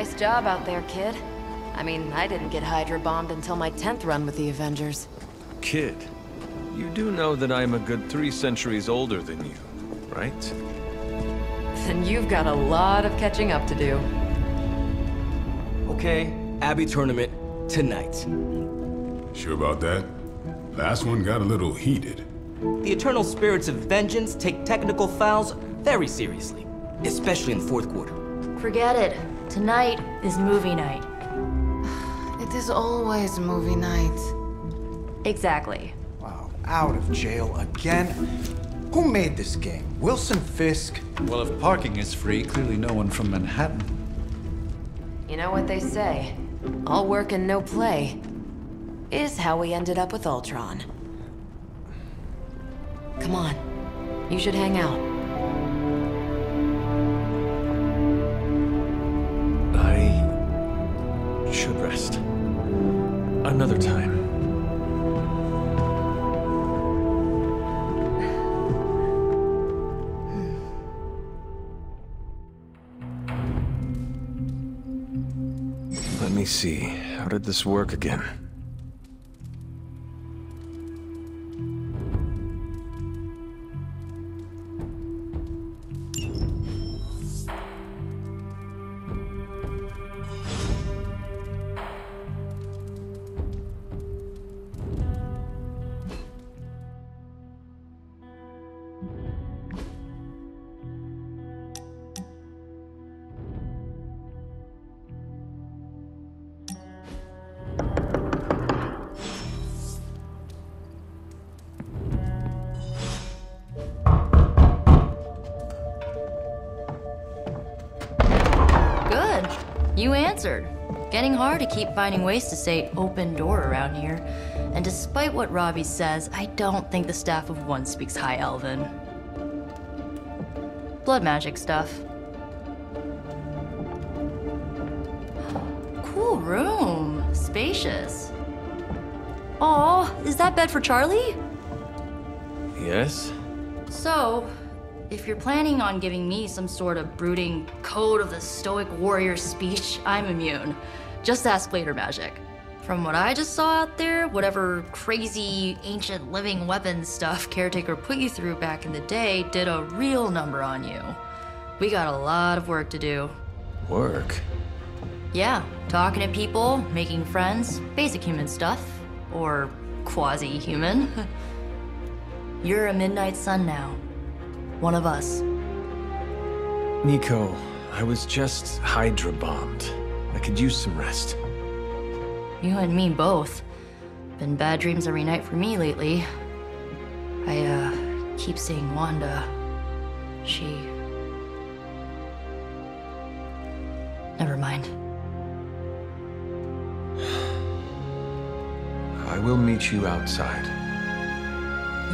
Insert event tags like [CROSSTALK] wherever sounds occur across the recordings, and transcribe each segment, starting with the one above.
Nice job out there, kid. I mean, I didn't get Hydra bombed until my 10th run with the Avengers. Kid, you do know that I'm a good three centuries older than you, right? Then you've got a lot of catching up to do. Okay, Abby tournament tonight. Sure about that? Last one got a little heated. The Eternal Spirits of Vengeance take technical fouls very seriously, especially in the fourth quarter. Forget it. Tonight is movie night. [SIGHS] It is always movie night. Exactly. Wow, out of jail again? Who made this game? Wilson Fisk? Well, if parking is free, clearly no one from Manhattan. You know what they say? All work and no play is how we ended up with Ultron. Come on. You should hang out. Should rest. Another time. Let me see. How did this work again? Answered. Getting hard to keep finding ways to say open door around here. And despite what Robbie says, I don't think the staff of one speaks High Elven. Blood magic stuff. Cool room. Spacious. Aw, is that bed for Charlie? Yes? So, if you're planning on giving me some sort of brooding code of the stoic warrior speech, I'm immune. Just ask later magic. From what I just saw out there, whatever crazy ancient living weapons stuff Caretaker put you through back in the day did a real number on you. We got a lot of work to do. Work? Yeah, talking to people, making friends, basic human stuff. Or quasi human. [LAUGHS] You're a midnight sun now. One of us. Nico, I was just Hydra bombed. I could use some rest. You and me both. Been bad dreams every night for me lately. I, uh, keep seeing Wanda. She. Never mind. I will meet you outside.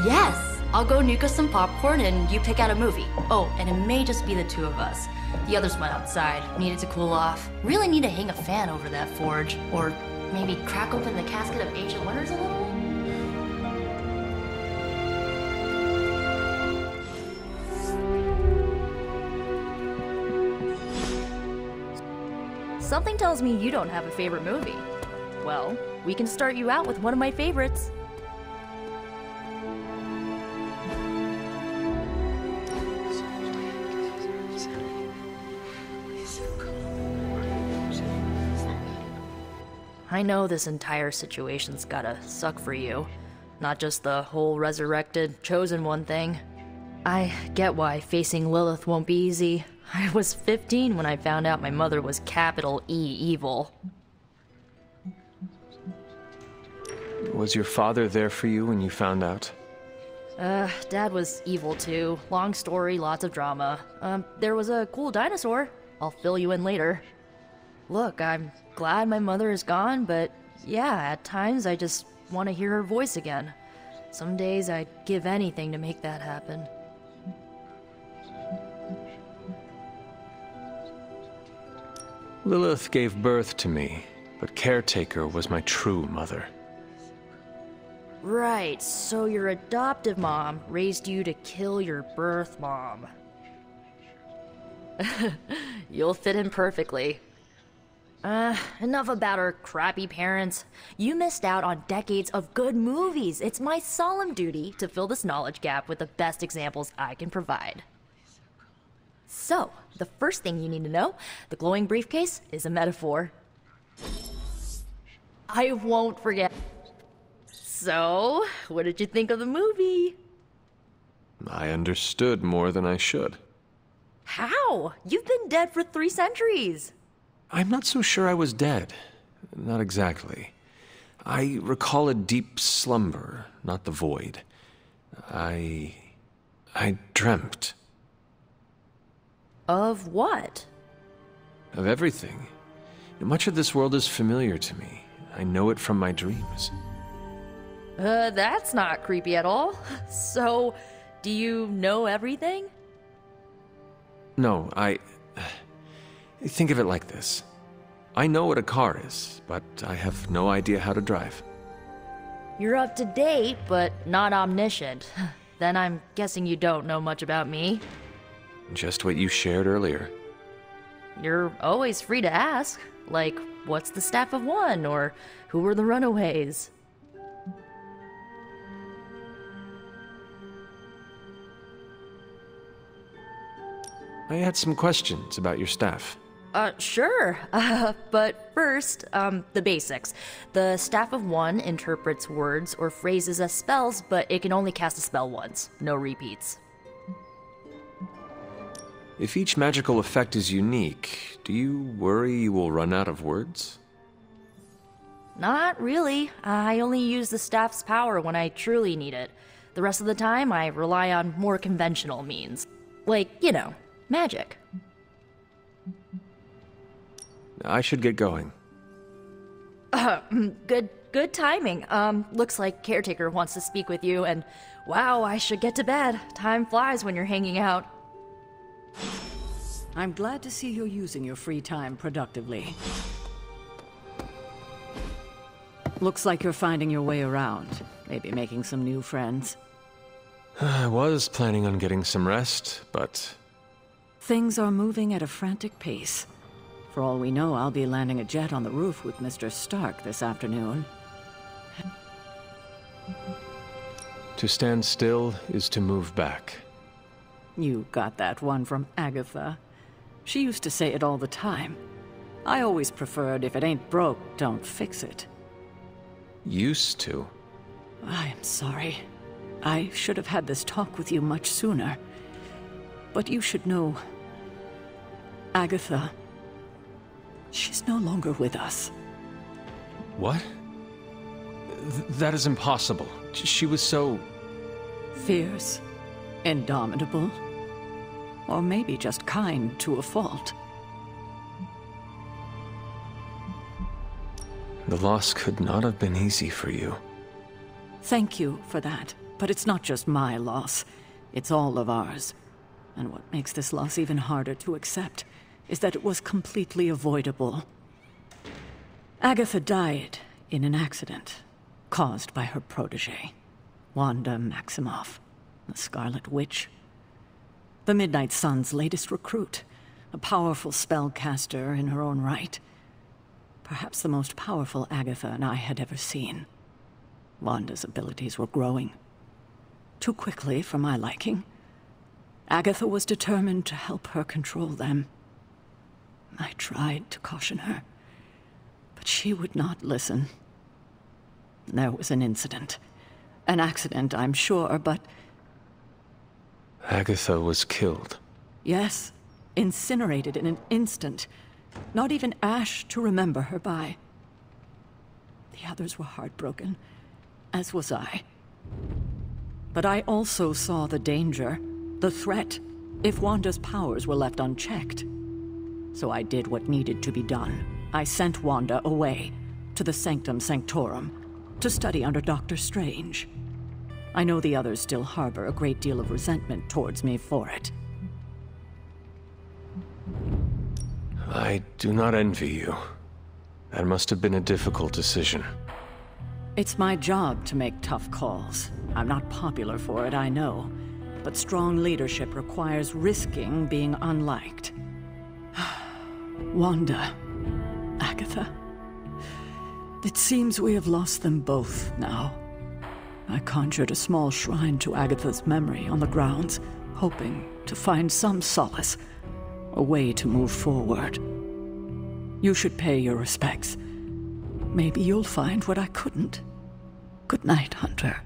Yes! I'll go nuke us some popcorn and you pick out a movie. Oh, and it may just be the two of us. The others went outside, needed to cool off. Really need to hang a fan over that forge. Or maybe crack open the casket of ancient wonders a little? Something tells me you don't have a favorite movie. Well, we can start you out with one of my favorites. I know this entire situation's gotta suck for you. Not just the whole resurrected, chosen one thing. I get why facing Lilith won't be easy. I was 15 when I found out my mother was capital E evil. Was your father there for you when you found out? Uh, Dad was evil too. Long story, lots of drama. Um, there was a cool dinosaur. I'll fill you in later. Look, I'm glad my mother is gone, but yeah, at times I just want to hear her voice again. Some days I'd give anything to make that happen. Lilith gave birth to me, but Caretaker was my true mother. Right, so your adoptive mom raised you to kill your birth mom. [LAUGHS] You'll fit in perfectly. Uh, enough about our crappy parents. You missed out on decades of good movies. It's my solemn duty to fill this knowledge gap with the best examples I can provide. So, the first thing you need to know the glowing briefcase is a metaphor. I won't forget. So, what did you think of the movie? I understood more than I should. How? You've been dead for three centuries. I'm not so sure I was dead. Not exactly. I recall a deep slumber, not the void. I. I dreamt. Of what? Of everything. Much of this world is familiar to me. I know it from my dreams. Uh, that's not creepy at all. [LAUGHS] So, do you know everything? No, I. Think of it like this I know what a car is, but I have no idea how to drive. You're up to date, but not omniscient. [LAUGHS] then I'm guessing you don't know much about me. Just what you shared earlier. You're always free to ask. Like, what's the staff of one? Or who were the runaways? I had some questions about your staff. Uh, sure. [LAUGHS] Uh, but first, um, the basics. The Staff of One interprets words or phrases as spells, but it can only cast a spell once. No repeats. If each magical effect is unique, do you worry you will run out of words? Not really. I only use the staff's power when I truly need it. The rest of the time, I rely on more conventional means. Like, you know, magic. I should get going. Uh, good good timing. Um, looks like caretaker wants to speak with you and wow, I should get to bed. Time flies when you're hanging out. I'm glad to see you're using your free time productively. Looks like you're finding your way around. Maybe making some new friends. [SIGHS] I was planning on getting some rest, but... Things are moving at a frantic pace. For all we know, I'll be landing a jet on the roof with Mr. Stark this afternoon. To stand still is to move back. You got that one from Agatha. She used to say it all the time. I always preferred if it ain't broke, don't fix it. Used to? I am sorry. I should have had this talk with you much sooner. But you should know... Agatha... She's no longer with us. What? Th that is impossible. She was so... Fierce. Indomitable. Or maybe just kind to a fault. The loss could not have been easy for you. Thank you for that. But it's not just my loss. It's all of ours. And what makes this loss even harder to accept is that it was completely avoidable. Agatha died in an accident caused by her protege, Wanda Maximoff, the Scarlet Witch. The Midnight Sun's latest recruit, a powerful spellcaster in her own right. Perhaps the most powerful Agatha and I had ever seen. Wanda's abilities were growing. Too quickly for my liking. Agatha was determined to help her control them. I tried to caution her, but she would not listen. There was an incident. An accident, I'm sure, but... Agatha was killed. Yes, incinerated in an instant. Not even ash to remember her by. The others were heartbroken, as was I. But I also saw the danger, the threat, if Wanda's powers were left unchecked. So I did what needed to be done. I sent Wanda away, to the Sanctum Sanctorum, to study under Doctor Strange. I know the others still harbor a great deal of resentment towards me for it. I do not envy you. That must have been a difficult decision. It's my job to make tough calls. I'm not popular for it, I know. But strong leadership requires risking being unliked. Wanda. Agatha. It seems we have lost them both now. I conjured a small shrine to Agatha's memory on the grounds, hoping to find some solace, a way to move forward. You should pay your respects. Maybe you'll find what I couldn't. Good night, Hunter.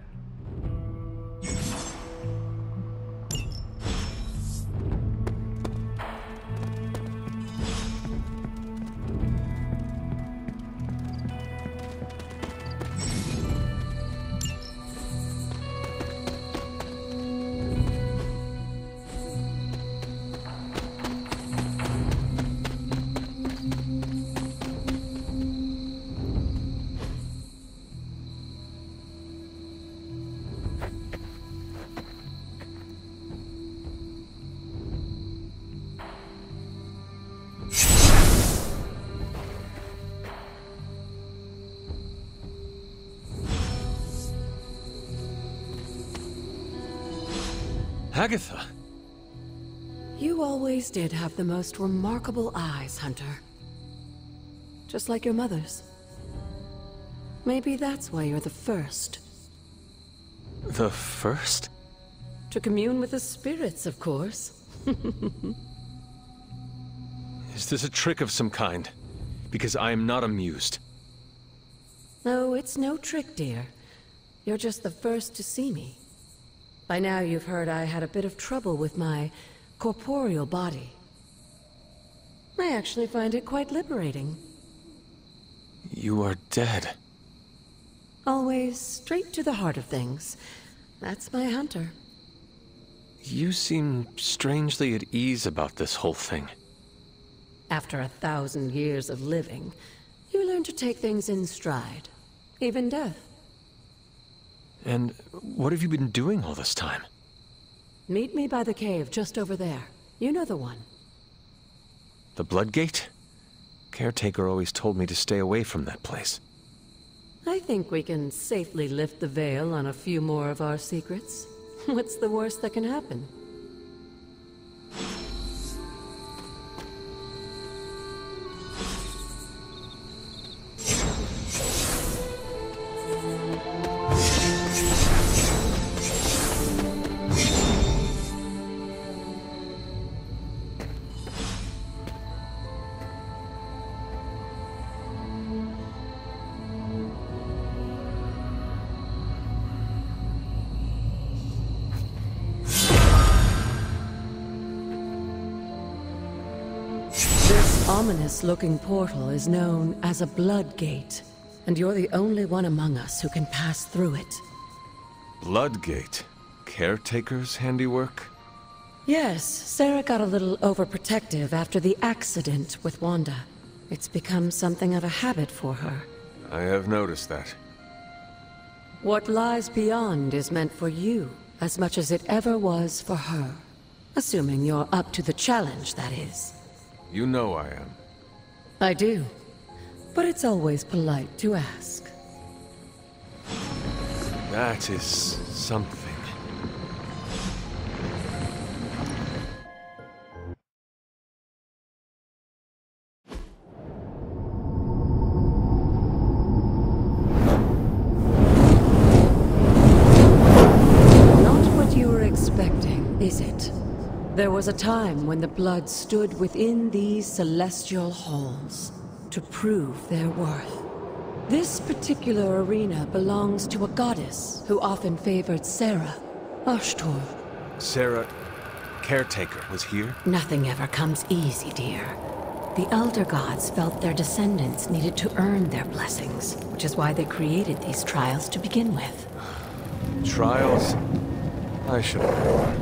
Agatha! You always did have the most remarkable eyes, Hunter. Just like your mother's. Maybe that's why you're the first. The first? To commune with the spirits, of course. [LAUGHS] Is this a trick of some kind? Because I am not amused. No, it's no trick, dear. You're just the first to see me. By now you've heard I had a bit of trouble with my corporeal body. I actually find it quite liberating. You are dead. Always straight to the heart of things. That's my hunter. You seem strangely at ease about this whole thing. After a thousand years of living, you learn to take things in stride. Even death. And what have you been doing all this time? Meet me by the cave just over there. You know the one. The Bloodgate? Caretaker always told me to stay away from that place. I think we can safely lift the veil on a few more of our secrets. [LAUGHS] What's the worst that can happen? Ominous-looking portal is known as a Blood Gate, and you're the only one among us who can pass through it. Bloodgate? Caretaker's handiwork? Yes, Sarah got a little overprotective after the accident with Wanda. It's become something of a habit for her. I have noticed that. What lies beyond is meant for you, as much as it ever was for her. Assuming you're up to the challenge, that is. You know I am. I do. But it's always polite to ask. That is something. There was a time when the blood stood within these celestial halls to prove their worth. This particular arena belongs to a goddess who often favored Sarah, Ashtor. Sarah, Caretaker, was here? Nothing ever comes easy, dear. The Elder Gods felt their descendants needed to earn their blessings, which is why they created these trials to begin with. Trials? I should.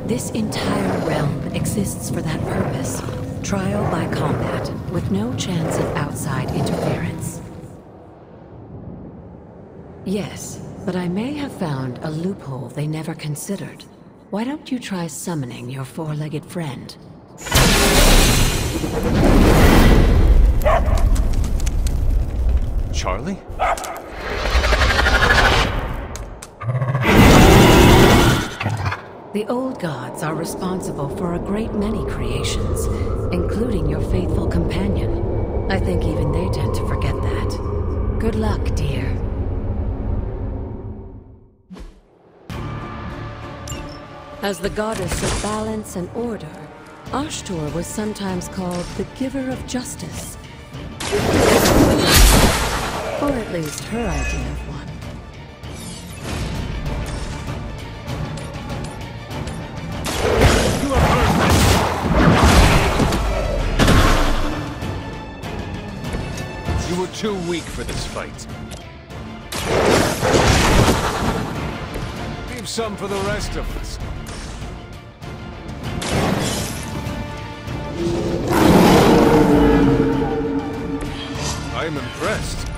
This entire realm exists for that purpose. Trial by combat, with no chance of outside interference. Yes, but I may have found a loophole they never considered. Why don't you try summoning your four-legged friend? Charlie? The old gods are responsible for a great many creations, including your faithful companion. I think even they tend to forget that. Good luck, dear. As the goddess of balance and order, Ashtor was sometimes called the giver of justice. Or at least her idea of one. You were too weak for this fight. Leave some for the rest of us. I'm impressed.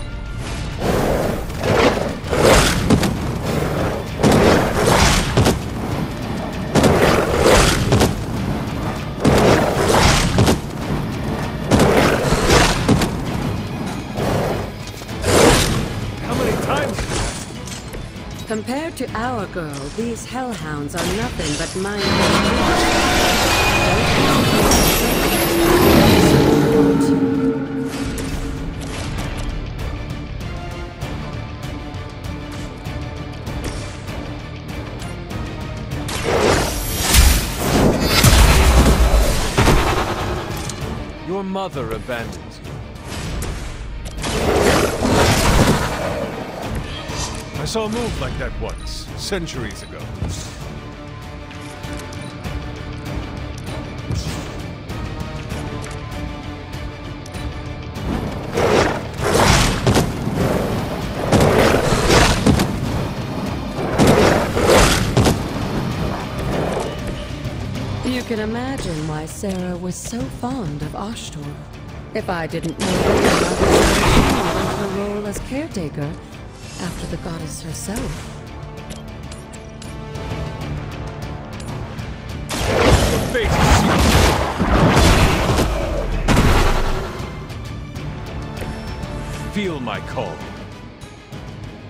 Compared to our girl, these hellhounds are nothing but mindless Your mother abandoned saw a move like that once, centuries ago. You can imagine why Sarah was so fond of Ashtor. If I didn't know her role as caretaker after the goddess herself. Fate is sealed. Feel my call.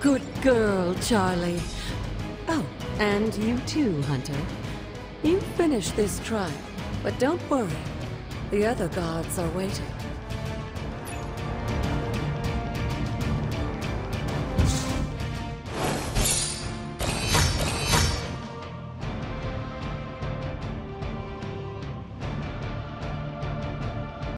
Good girl, Charlie. Oh, and you too, Hunter. You finished this trial, but don't worry. The other gods are waiting.